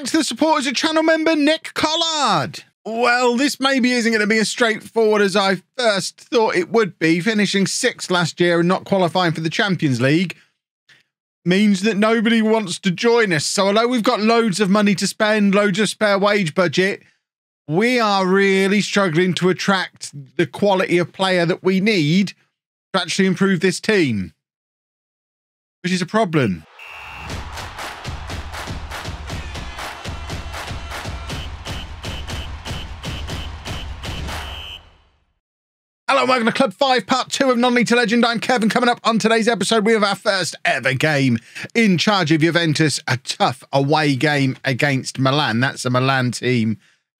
Thanks to the supporters of channel member Nick Collard. Well, this maybe isn't going to be as straightforward as I first thought it would be. Finishing sixth last year and not qualifying for the Champions League means that nobody wants to join us. So, although we've got loads of money to spend, loads of spare wage budget, we are really struggling to attract the quality of player that we need to actually improve this team, which is a problem. Hello, welcome to Club 5, part 2 of Non-League to Legend. I'm Kevin. Coming up on today's episode, we have our first ever game in charge of Juventus, a tough away game against Milan. That's a Milan team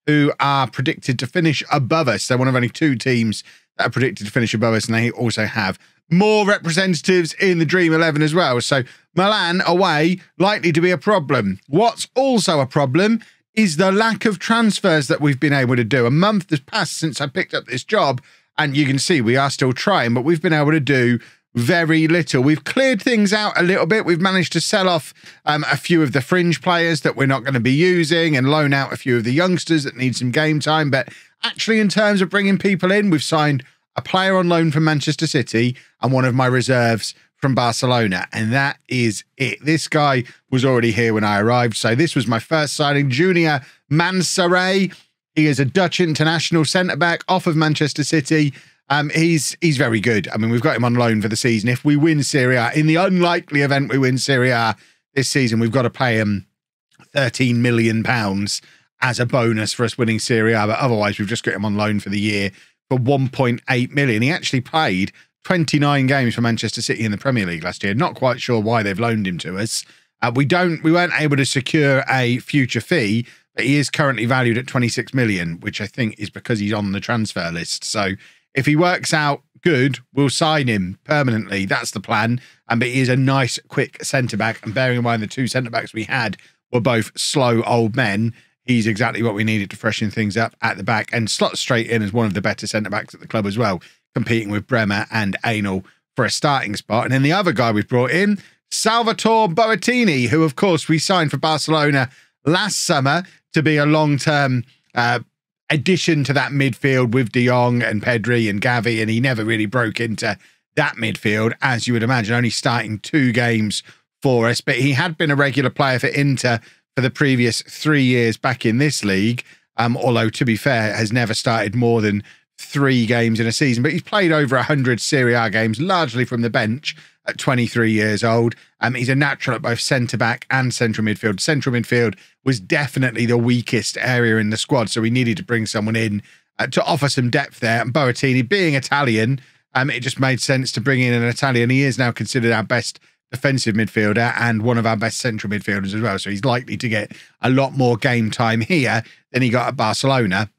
who are predicted to finish above us. They're one of only two teams that are predicted to finish above us, and they also have more representatives in the Dream 11 as well. So Milan away, likely to be a problem. What's also a problem is the lack of transfers that we've been able to do. A month has passed since I picked up this job, and you can see we are still trying, but we've been able to do very little. We've cleared things out a little bit. We've managed to sell off um, a few of the fringe players that we're not going to be using and loan out a few of the youngsters that need some game time. But actually, in terms of bringing people in, we've signed a player on loan from Manchester City and one of my reserves from Barcelona. And that is it. This guy was already here when I arrived. So this was my first signing, Junior Mansoret. He is a Dutch international centre back off of Manchester City. Um, he's he's very good. I mean, we've got him on loan for the season. If we win Serie A, in the unlikely event we win Serie A this season, we've got to pay him 13 million pounds as a bonus for us winning Serie A. But otherwise, we've just got him on loan for the year for 1.8 million. He actually played 29 games for Manchester City in the Premier League last year. Not quite sure why they've loaned him to us. Uh, we don't we weren't able to secure a future fee, he is currently valued at 26 million, which I think is because he's on the transfer list. So if he works out good, we'll sign him permanently. That's the plan. And but he is a nice, quick centre back. And bearing in mind the two centre backs we had were both slow old men, he's exactly what we needed to freshen things up at the back and slot straight in as one of the better centre backs at the club as well, competing with Bremer and Anel for a starting spot. And then the other guy we've brought in, Salvatore Boattini, who of course we signed for Barcelona last summer to be a long term uh, addition to that midfield with De Jong and Pedri and Gavi, and he never really broke into that midfield, as you would imagine, only starting two games for us. But he had been a regular player for Inter for the previous three years back in this league. Um, although to be fair, has never started more than three games in a season, but he's played over 100 Serie A games, largely from the bench at 23 years old. Um, he's a natural at both centre back and central midfield. Central midfield was definitely the weakest area in the squad, so we needed to bring someone in uh, to offer some depth there. And Boattini, being Italian, um, it just made sense to bring in an Italian. He is now considered our best defensive midfielder and one of our best central midfielders as well. So he's likely to get a lot more game time here than he got at Barcelona.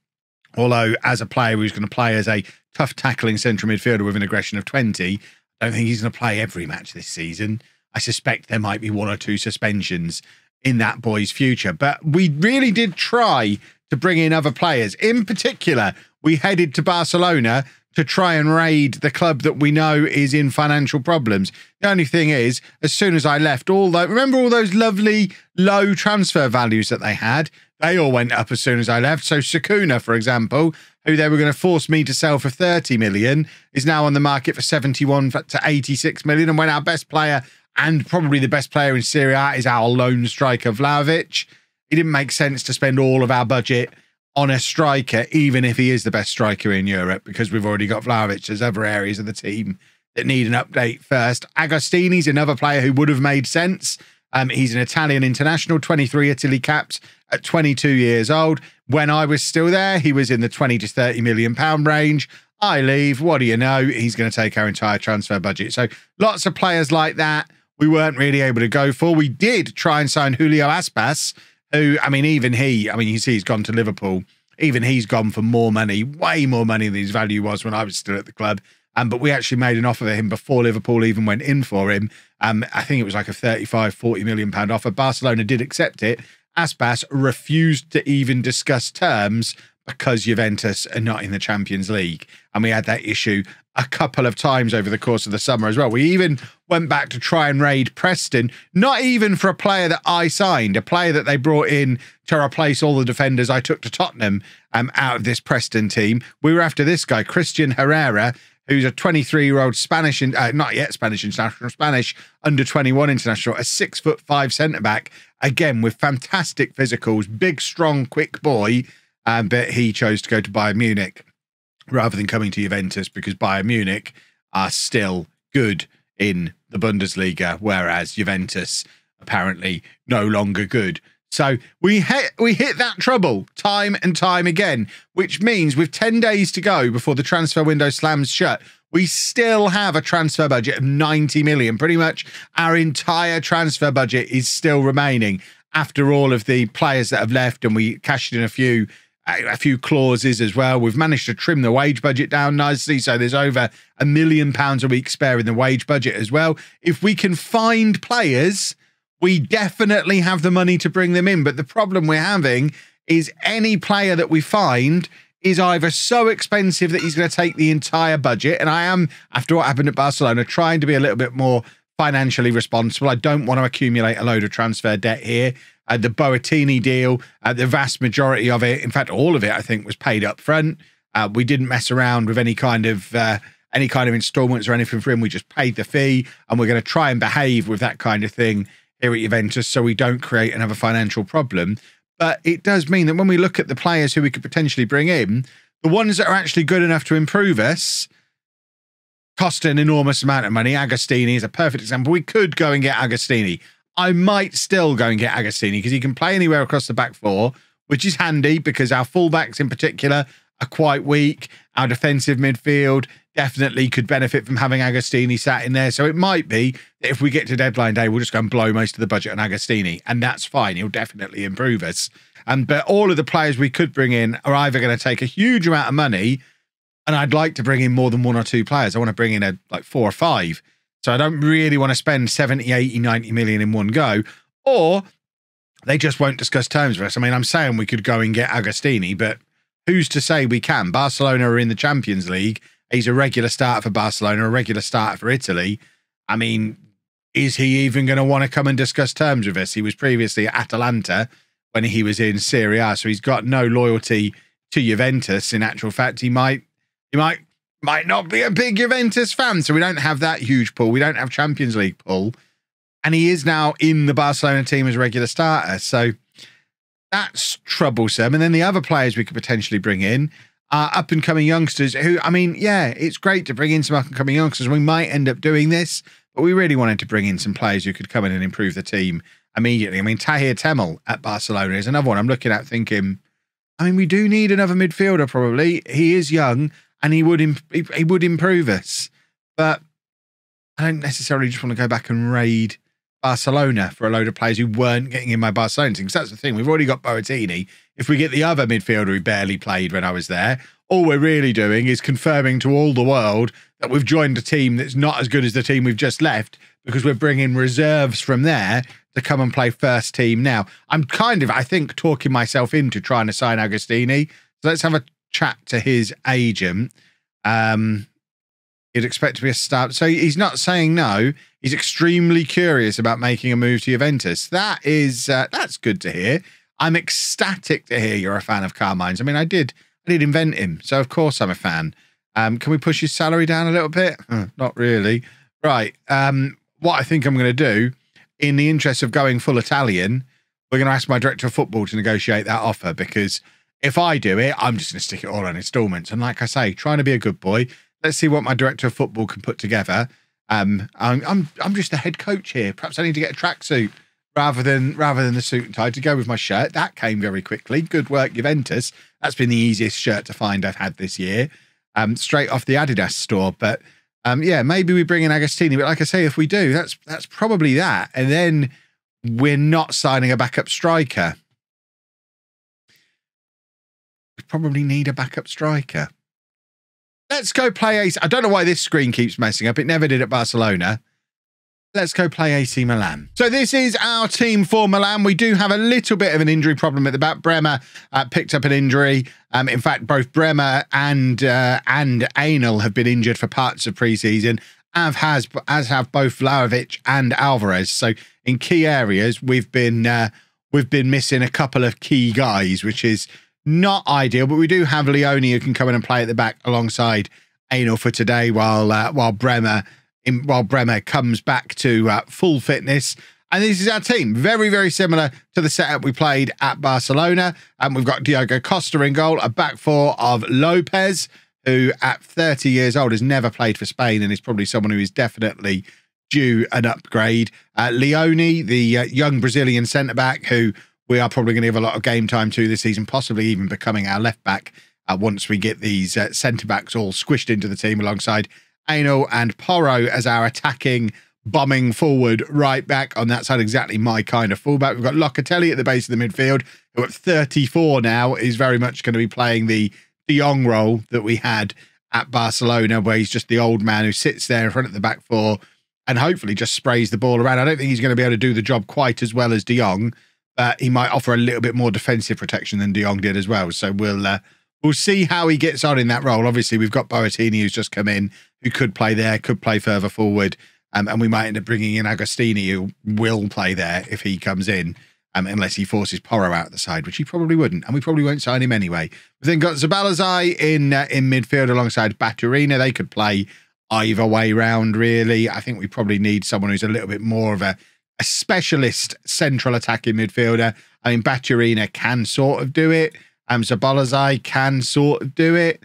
Although, as a player who's going to play as a tough tackling central midfielder with an aggression of 20, I don't think he's going to play every match this season. I suspect there might be one or two suspensions in that boy's future. But we really did try to bring in other players. In particular, we headed to Barcelona to try and raid the club that we know is in financial problems. The only thing is, as soon as I left, all that remember all those lovely low transfer values that they had, they all went up as soon as I left. So Sakuna, for example, who they were going to force me to sell for 30 million, is now on the market for 71 to 86 million. And when our best player and probably the best player in Serie A is our lone striker, Vlahovic, it didn't make sense to spend all of our budget on a striker, even if he is the best striker in Europe, because we've already got Vlahovic. There's other areas of the team that need an update first. Agostini's another player who would have made sense. Um, he's an Italian international, 23 Italy caps at 22 years old. When I was still there, he was in the 20 to 30 million pound range. I leave. What do you know? He's going to take our entire transfer budget. So lots of players like that we weren't really able to go for. We did try and sign Julio Aspas, who, I mean, even he, I mean, you see he's gone to Liverpool. Even he's gone for more money, way more money than his value was when I was still at the club. Um, but we actually made an offer for him before Liverpool even went in for him. Um, I think it was like a 35, 40 million pound offer. Barcelona did accept it. Aspas refused to even discuss terms because Juventus are not in the Champions League. And we had that issue a couple of times over the course of the summer as well. We even went back to try and raid Preston, not even for a player that I signed, a player that they brought in to replace all the defenders I took to Tottenham um, out of this Preston team. We were after this guy, Christian Herrera, who's a 23 year old Spanish, uh, not yet Spanish international, Spanish under 21 international, a six foot five centre back, again with fantastic physicals, big, strong, quick boy. Um, but he chose to go to Bayern Munich rather than coming to Juventus because Bayern Munich are still good in the Bundesliga, whereas Juventus apparently no longer good. So we hit we hit that trouble time and time again, which means with 10 days to go before the transfer window slams shut, we still have a transfer budget of 90 million. Pretty much our entire transfer budget is still remaining after all of the players that have left and we cashed in a few a few clauses as well. We've managed to trim the wage budget down nicely. So there's over a million pounds a week spare in the wage budget as well. If we can find players, we definitely have the money to bring them in. But the problem we're having is any player that we find is either so expensive that he's going to take the entire budget. And I am, after what happened at Barcelona, trying to be a little bit more financially responsible. I don't want to accumulate a load of transfer debt here. Uh, the Boatini deal, uh, the vast majority of it, in fact, all of it, I think, was paid up front. Uh, we didn't mess around with any kind of uh, any kind of installments or anything for him. We just paid the fee, and we're going to try and behave with that kind of thing here at Juventus, so we don't create another financial problem. But it does mean that when we look at the players who we could potentially bring in, the ones that are actually good enough to improve us cost an enormous amount of money. Agostini is a perfect example. We could go and get Agostini. I might still go and get Agostini because he can play anywhere across the back four, which is handy because our fullbacks in particular are quite weak. Our defensive midfield definitely could benefit from having Agostini sat in there. So it might be that if we get to deadline day, we'll just go and blow most of the budget on Agostini, and that's fine. He'll definitely improve us. And but all of the players we could bring in are either going to take a huge amount of money, and I'd like to bring in more than one or two players. I want to bring in a like four or five. So I don't really want to spend 70, 80, 90 million in one go. Or they just won't discuss terms with us. I mean, I'm saying we could go and get Agostini, but who's to say we can? Barcelona are in the Champions League. He's a regular starter for Barcelona, a regular starter for Italy. I mean, is he even going to want to come and discuss terms with us? He was previously at Atalanta when he was in Serie A, so he's got no loyalty to Juventus. In actual fact, he might he might might not be a big Juventus fan, so we don't have that huge pull. We don't have Champions League pull, and he is now in the Barcelona team as a regular starter. So that's troublesome. And then the other players we could potentially bring in Uh, are up and coming youngsters. Who, I mean, yeah, it's great to bring in some up and coming youngsters. We might end up doing this, but we really wanted to bring in some players who could come in and improve the team immediately. I mean, Tahir Temel at Barcelona is another one I'm looking at thinking. I mean, we do need another midfielder probably. He is young and he would imp- he would improve us. But I don't necessarily just want to go back and raid Barcelona for a load of players who weren't getting in my Barcelona team. Because that's the thing, we've already got Boatini. If we get the other midfielder who barely played when I was there, all we're really doing is confirming to all the world that we've joined a team that's not as good as the team we've just left because we're bringing reserves from there to come and play first team now. I'm kind of, I think, talking myself into trying to sign Agostini. So let's have a chat to his agent. Um, you'd expect to be a start. So he's not saying no. He's extremely curious about making a move to Juventus. That is uh, that's good to hear. I'm ecstatic to hear you're a fan of Carmine's. I mean, I did I did invent him, so of course I'm a fan. Um, can we push his salary down a little bit? not really. Right. Um, what I think I'm going to do, in the interest of going full Italian, we're going to ask my director of football to negotiate that offer because if I do it, I'm just going to stick it all on installments. And like I say, trying to be a good boy. Let's see what my director of football can put together. Um, I'm I'm I'm just the head coach here. Perhaps I need to get a tracksuit rather than rather than the suit and tie to go with my shirt. That came very quickly. Good work, Juventus. That's been the easiest shirt to find I've had this year. Um, straight off the Adidas store. But um, yeah, maybe we bring in Agostini. But like I say, if we do, that's that's probably that. And then we're not signing a backup striker We probably need a backup striker. Let's go play ace. I don't know why this screen keeps messing up. It never did at Barcelona. let's go play AC Milan. So this is our team for Milan. We do have a little bit of an injury problem at the back. Bremer uh, picked up an injury. Um, in fact, both Bremer and uh, and Anel have been injured for parts of preseason. As has as have both Vlahovic and Alvarez. So in key areas, we've been uh, we've been missing a couple of key guys, which is not ideal. But we do have Leone who can come in and play at the back alongside Anel for today, while uh, while Bremer in, while Bremer comes back to uh, full fitness. And this is our team, very, very similar to the setup we played at Barcelona. And we've got Diogo Costa in goal, a back four of Lopez, who at 30 years old has never played for Spain and is probably someone who is definitely due an upgrade. Uh, Leone, the uh, young Brazilian centre back, who we are probably going to give a lot of game time to this season, possibly even becoming our left back uh, once we get these uh, centre backs all squished into the team alongside Anel and Porro as our attacking, bombing forward right back on that side. Exactly my kind of fullback. We've got Locatelli at the base of the midfield, who at 34 now is very much going to be playing the De Jong role that we had at Barcelona, where he's just the old man who sits there in front of the back four and hopefully just sprays the ball around. I don't think he's going to be able to do the job quite as well as De Jong, but he might offer a little bit more defensive protection than De Jong did as well. So we'll uh, we'll see how he gets on in that role. Obviously, we've got Boatini who's just come in, who could play there, could play further forward. Um, and we might end up bringing in Agostini, who will play there if he comes in, um, unless he forces Porro out the side, which he probably wouldn't. And we probably won't sign him anyway. We've then got Szoboszlai in uh, in midfield alongside Baturina. They could play either way round, really. I think we probably need someone who's a little bit more of a, a specialist central attacking midfielder. I mean, Baturina can sort of do it. Um, Szoboszlai can sort of do it.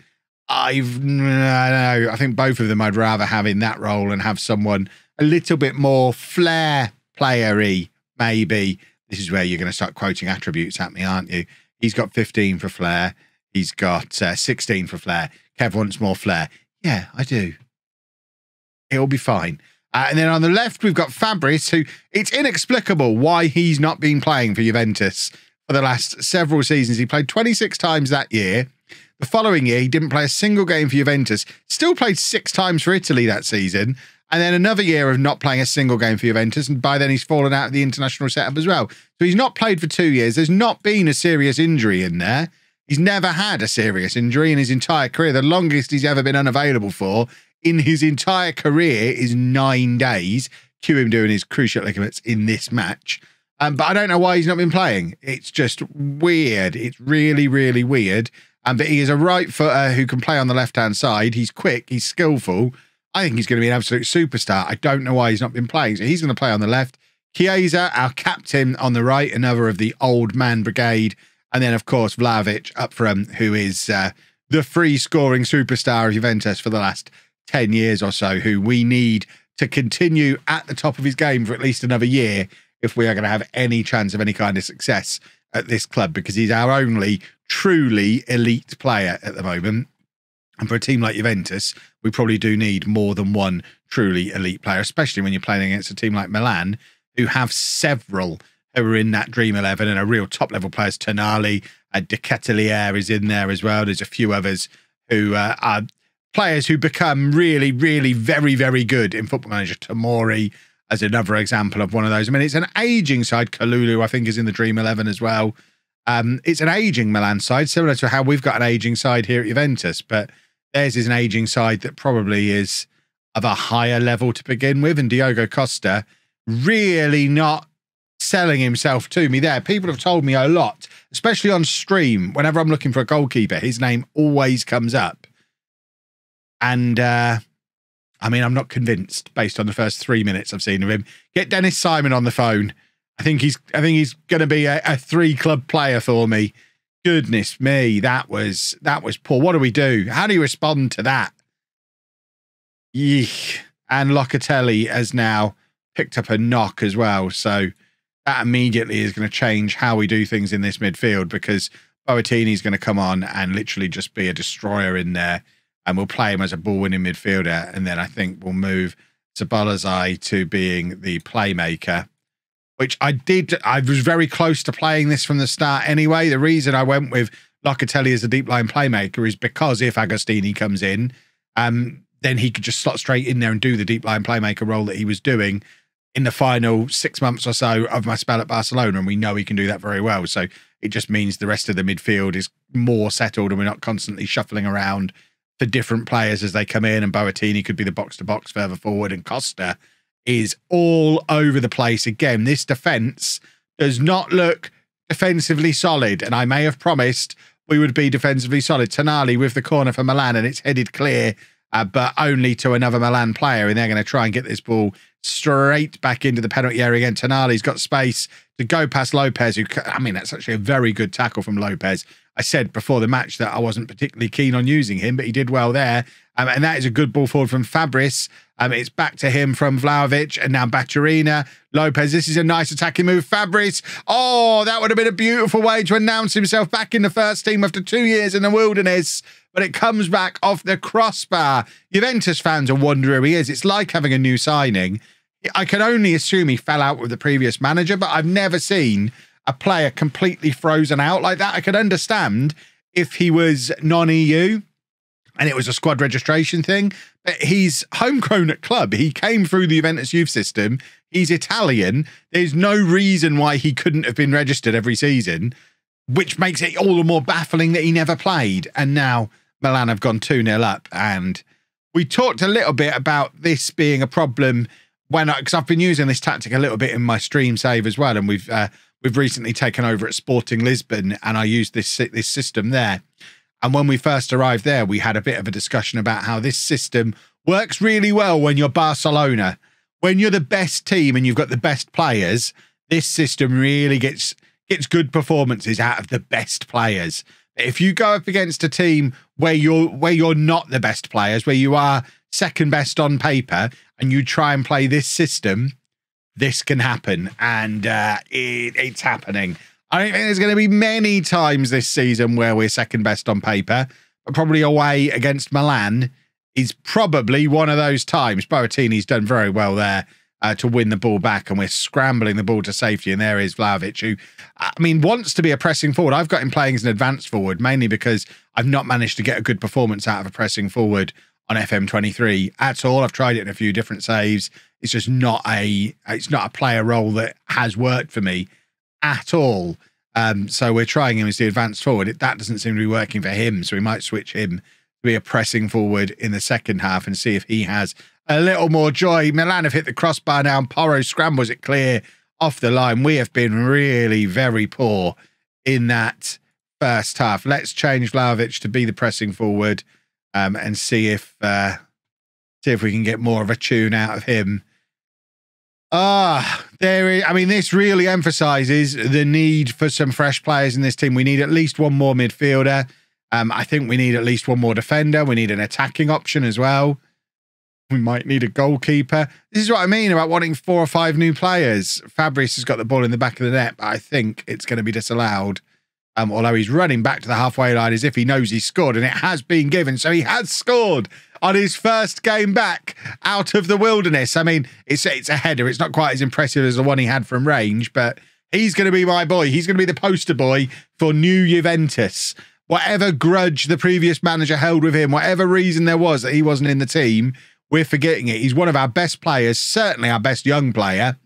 I've I know. I think both of them I'd rather have in that role and have someone a little bit more flair playery, maybe. This is where you're going to start quoting attributes at me, aren't you? He's got 15 for flair. He's got uh, 16 for flair. Kev wants more flair. Yeah, I do. It'll be fine. Uh, and then on the left, we've got Fabris, who it's inexplicable why he's not been playing for Juventus for the last several seasons. He played 26 times that year. The following year, he didn't play a single game for Juventus, still played six times for Italy that season. And then another year of not playing a single game for Juventus. And by then, he's fallen out of the international setup as well. So he's not played for two years. There's not been a serious injury in there. He's never had a serious injury in his entire career. The longest he's ever been unavailable for in his entire career is nine days. Cue him doing his cruciate ligaments in this match. Um, but I don't know why he's not been playing. It's just weird. It's really, really weird. Um, but he is a right footer who can play on the left hand side. He's quick. He's skillful. I think he's going to be an absolute superstar. I don't know why he's not been playing. So he's going to play on the left. Chiesa, our captain, on the right, another of the old man brigade. And then, of course, Vlahovic up front, who is uh, the free scoring superstar of Juventus for the last 10 years or so, who we need to continue at the top of his game for at least another year if we are going to have any chance of any kind of success at this club because he's our only truly elite player at the moment. And for a team like Juventus, we probably do need more than one truly elite player, especially when you're playing against a team like Milan, who have several who are in that Dream 11 and are real top level players. Tonali, uh, De Ketelaere is in there as well. There's a few others who uh, are players who become really, really very, very good in Football Manager. Tomori as another example of one of those. I mean, it's an aging side. Kalulu, I think, is in the Dream 11 as well. Um, it's an aging Milan side, similar to how we've got an aging side here at Juventus, but theirs is an aging side that probably is of a higher level to begin with. And Diogo Costa really not selling himself to me there. People have told me a lot, especially on stream. Whenever I'm looking for a goalkeeper, his name always comes up. And uh, I mean, I'm not convinced based on the first three minutes I've seen of him. Get Dennis Simon on the phone. I think he's I think he's going to be a, a three club player for me. Goodness me, that was that was poor. What do we do? How do you respond to that? Yeek. And Locatelli has now picked up a knock as well. So that immediately is going to change how we do things in this midfield because Boatini is going to come on and literally just be a destroyer in there. And we'll play him as a ball winning midfielder. And then I think we'll move Szoboszlai to being the playmaker which I did. I was very close to playing this from the start anyway. The reason I went with Locatelli as a deep line playmaker is because if Agostini comes in, um, then he could just slot straight in there and do the deep line playmaker role that he was doing. in the final six months or so of my spell at Barcelona, and we know he can do that very well. So it just means the rest of the midfield is more settled, and we're not constantly shuffling around for different players as they come in. And Boatini could be the box to box further forward, and Costa is all over the place again. This defense does not look defensively solid, and I may have promised we would be defensively solid. Tonali with the corner for Milan, and it's headed clear uh, but only to another Milan player. And they're going to try and get this ball straight back into the penalty area again. Tonali's got space to go past Lopez, who, I mean, that's actually a very good tackle from Lopez. I said before the match that I wasn't particularly keen on using him, but he did well there. Um, and that is a good ball forward from Fabris. Um, it's back to him from Vlahovic and now Baturina. Lopez, this is a nice attacking move. Fabris, oh, that would have been a beautiful way to announce himself back in the first team after two years in the wilderness. But it comes back off the crossbar. Juventus fans are wondering who he is. It's like having a new signing. I can only assume he fell out with the previous manager, but I've never seen a player completely frozen out like that. I could understand if he was non EU and it was a squad registration thing, but he's homegrown at club. He came through the Juventus youth system. He's Italian. There's no reason why he couldn't have been registered every season, which makes it all the more baffling that he never played. And now Milan have gone 2 0 up. And we talked a little bit about this being a problem when because I've been using this tactic a little bit in my stream save as well, and we've uh, we've recently taken over at Sporting Lisbon, and I used this this system there. And when we first arrived there, we had a bit of a discussion about how this system works really well when you're Barcelona, when you're the best team and you've got the best players. This system really gets gets good performances out of the best players. If you go up against a team where you're where you're not the best players, where you are second best on paper, and you try and play this system, this can happen, and uh, it, it's happening. I think there's going to be many times this season where we're second best on paper, but probably away against Milan is probably one of those times. Boatini's done very well there uh, to win the ball back, and we're scrambling the ball to safety. And there is Vlahovic, who, I mean, wants to be a pressing forward. I've got him playing as an advanced forward, mainly because I've not managed to get a good performance out of a pressing forward on FM23 at all. I've tried it in a few different saves. It's just not a it's not a player role that has worked for me at all. Um, so we're trying him as the advanced forward. It, that doesn't seem to be working for him. So we might switch him to be a pressing forward in the second half and see if he has a little more joy. Milan have hit the crossbar now and Porro scrambles it clear off the line. We have been really very poor in that first half. Let's change Vlahovic to be the pressing forward um, and see if uh, see if we can get more of a tune out of him. Ah, there. Is, I mean, this really emphasises the need for some fresh players in this team. We need at least one more midfielder. Um, I think we need at least one more defender. We need an attacking option as well. We might need a goalkeeper. This is what I mean about wanting four or five new players. Fabris has got the ball in the back of the net, but I think it's going to be disallowed. Um, although he's running back to the halfway line as if he knows he scored, and it has been given. So he has scored on his first game back out of the wilderness. I mean, it's it's a header. It's not quite as impressive as the one he had from range, but he's going to be my boy. He's going to be the poster boy for new Juventus. Whatever grudge the previous manager held with him, whatever reason there was that he wasn't in the team, we're forgetting it. He's one of our best players, certainly our best young player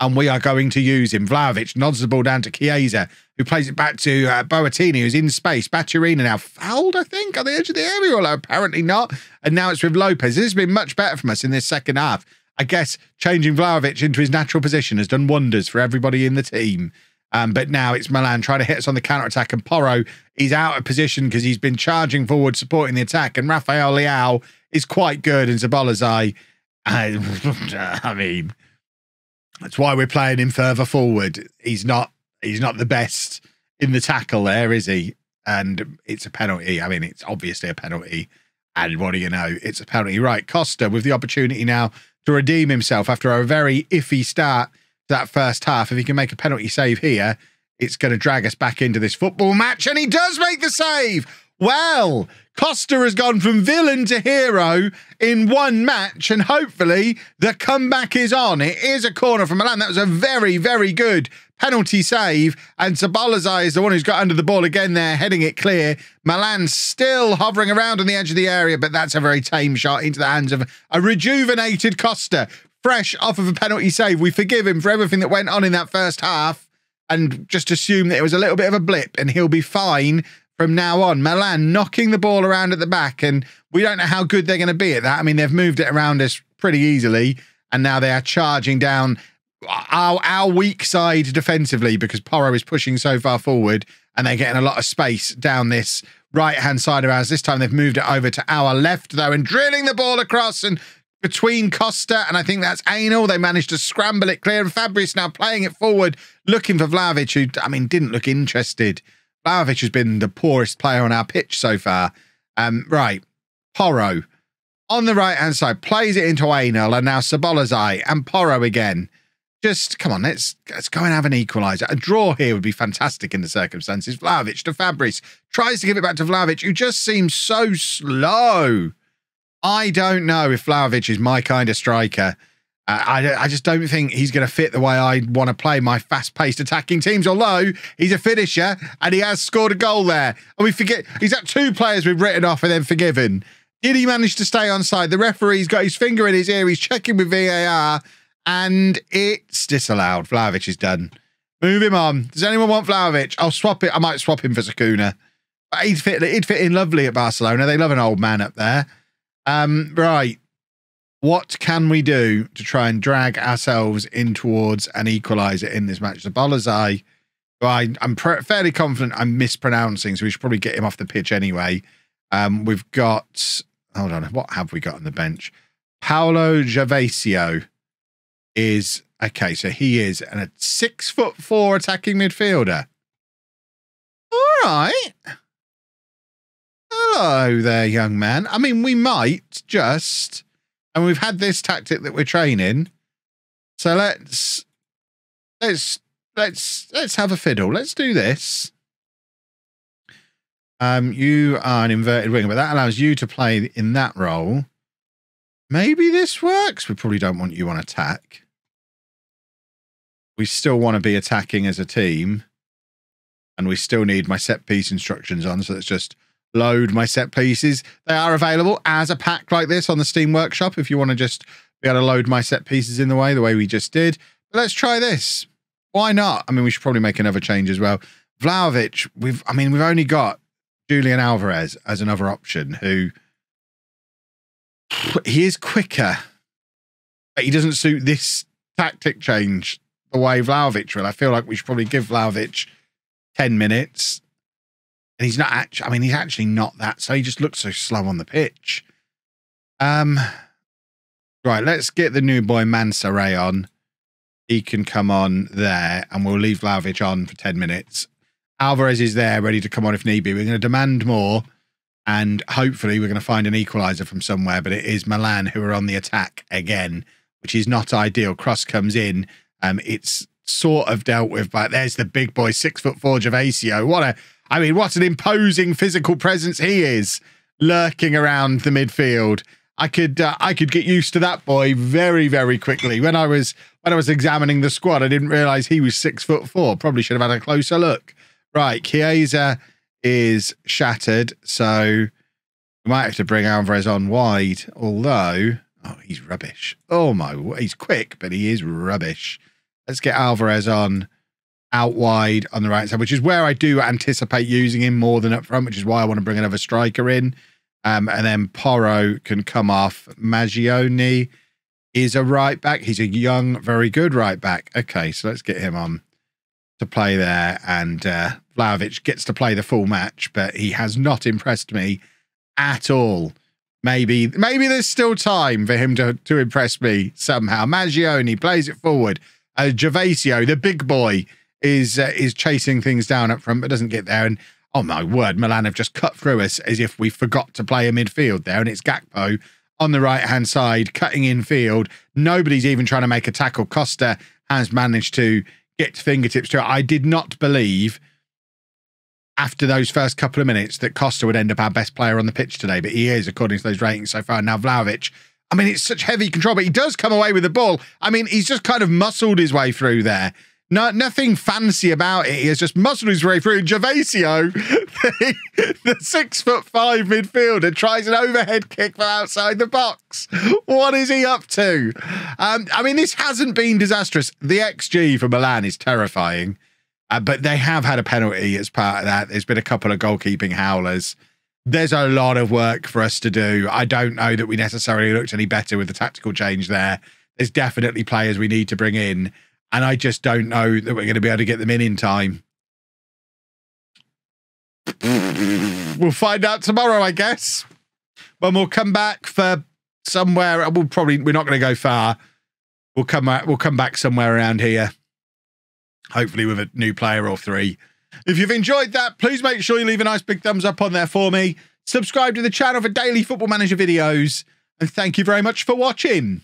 and we are going to use him. Vlahovic nods the ball down to Chiesa, who plays it back to uh, Boatini, who's in space. Baturina now fouled, I think, on the edge of the area, although apparently not. And now it's with Lopez. This has been much better from us in this second half. I guess changing Vlahovic into his natural position has done wonders for everybody in the team. Um, but now it's Milan trying to hit us on the counter attack, and Porro is out of position because he's been charging forward, supporting the attack. And Rafael Leao is quite good, and Szoboszlai, I, I mean, that's why we're playing him further forward. He's not he's not the best in the tackle there, is he? And it's a penalty. I mean, it's obviously a penalty. And what do you know? It's a penalty. Right, Costa with the opportunity now to redeem himself after a very iffy start that first half. If he can make a penalty save here, it's going to drag us back into this football match. And he does make the save. Well, Costa has gone from villain to hero in one match, and hopefully the comeback is on. It is a corner from Milan. That was a very, very good penalty save. And Szoboszlai is the one who's got under the ball again there, heading it clear. Milan still hovering around on the edge of the area, but that's a very tame shot into the hands of a rejuvenated Costa fresh off of a penalty save. We forgive him for everything that went on in that first half and just assume that it was a little bit of a blip and he'll be fine from now on. Milan knocking the ball around at the back, and we don't know how good they're going to be at that. I mean, they've moved it around us pretty easily, and now they are charging down our, our weak side defensively because Porro is pushing so far forward and they're getting a lot of space down this right hand side of ours. This time they've moved it over to our left, though, and drilling the ball across and between Costa and I think that's Anel. They managed to scramble it clear, and Fabris now playing it forward, looking for Vlahovic, who, I mean, didn't look interested. Vlahovic has been the poorest player on our pitch so far. Um, right, Porro on the right hand side plays it into Anel, and now Szoboszlai and Porro again just come on, let's let's go and have an equaliser. A draw here would be fantastic in the circumstances. Vlahovic to Fabris tries to give it back to Vlahovic, who just seems so slow. I don't know if Vlahovic is my kind of striker. I, I just don't think he's going to fit the way I want to play my fast-paced attacking teams. Although he's a finisher and he has scored a goal there, and we forget he's got two players we've written off and then forgiven. Did he manage to stay on side? The referee's got his finger in his ear. He's checking with VAR and it's disallowed. Vlahovic is done. Move him on. Does anyone want Vlahovic? I'll swap it. I might swap him for Sakuna. He'd fit, he'd fit in lovely at Barcelona. They love an old man up there. Um, right. What can we do to try and drag ourselves in towards an equaliser in this match? The Bolazai, I, I'm fairly confident I'm mispronouncing, so we should probably get him off the pitch anyway. Um, we've got, hold on, what have we got on the bench? Paolo Gervasio is okay. So he is a six foot four attacking midfielder. All right. Hello there, young man. I mean, we might just, and we've had this tactic that we're training. So let's let's let's let's have a fiddle. Let's do this. Um, you are an inverted winger, but that allows you to play in that role. Maybe this works. We probably don't want you on attack we still want to be attacking as a team and we still need my set piece instructions on. So let's just load my set pieces. They are available as a pack like this on the Steam Workshop if you want to just be able to load my set pieces in the way, the way we just did. But let's try this. Why not? I mean, we should probably make another change as well. Vlahovic, we've, I mean, we've only got Julian Alvarez as another option who he is quicker, but he doesn't suit this tactic change the way Vlahovic will. I feel like we should probably give Vlahovic 10 minutes. And he's not actually, I mean, he's actually not that. So he just looks so slow on the pitch. Um, right, let's get the new boy Mansoray on. He can come on there and we'll leave Vlahovic on for 10 minutes. Alvarez is there ready to come on if need be. We're going to demand more and hopefully we're going to find an equaliser from somewhere. But it is Milan who are on the attack again, which is not ideal. Cross comes in um, it's sort of dealt with, but there's the big boy, six foot four Gervasio. What a, I mean, what an imposing physical presence he is, lurking around the midfield. I could, uh, I could get used to that boy very, very quickly. When I was, when I was examining the squad, I didn't realise he was six foot four. Probably should have had a closer look. Right, Chiesa is shattered, so we might have to bring Alvarez on wide. Although, oh, he's rubbish. Oh my, he's quick, but he is rubbish. Let's get Alvarez on out wide on the right side, which is where I do anticipate using him more than up front, which is why I want to bring another striker in. Um, and then Porro can come off. Maggioni is a right back. He's a young, very good right back. Okay, so let's get him on to play there. And uh, Vlahovic gets to play the full match, but he has not impressed me at all. Maybe, maybe there's still time for him to, to impress me somehow. Maggioni plays it forward. Uh, Gervasio, the big boy, is uh, is chasing things down up front, but doesn't get there. And oh my word, Milan have just cut through us as if we forgot to play a midfield there. And it's Gakpo on the right hand side, cutting in field. Nobody's even trying to make a tackle. Costa has managed to get fingertips to it. I did not believe after those first couple of minutes that Costa would end up our best player on the pitch today, but he is, according to those ratings so far. Now, Vlahovic I mean, it's such heavy control, but he does come away with the ball. I mean, he's just kind of muscled his way through there. No, nothing fancy about it. He has just muscled his way through. Gervasio, the, the six foot five midfielder, tries an overhead kick from outside the box. What is he up to? Um, I mean, this hasn't been disastrous. The XG for Milan is terrifying, uh, but they have had a penalty as part of that. There's been a couple of goalkeeping howlers. There's a lot of work for us to do. I don't know that we necessarily looked any better with the tactical change there. There's definitely players we need to bring in and I just don't know that we're going to be able to get them in in time. We'll find out tomorrow, I guess. When we'll come back for somewhere. Uh, we'll probably we're not going to go far. We'll come back. we'll come back somewhere around here. Hopefully with a new player or three. If you've enjoyed that, please make sure you leave a nice big thumbs up on there for me. Subscribe to the channel for daily Football Manager videos. And thank you very much for watching.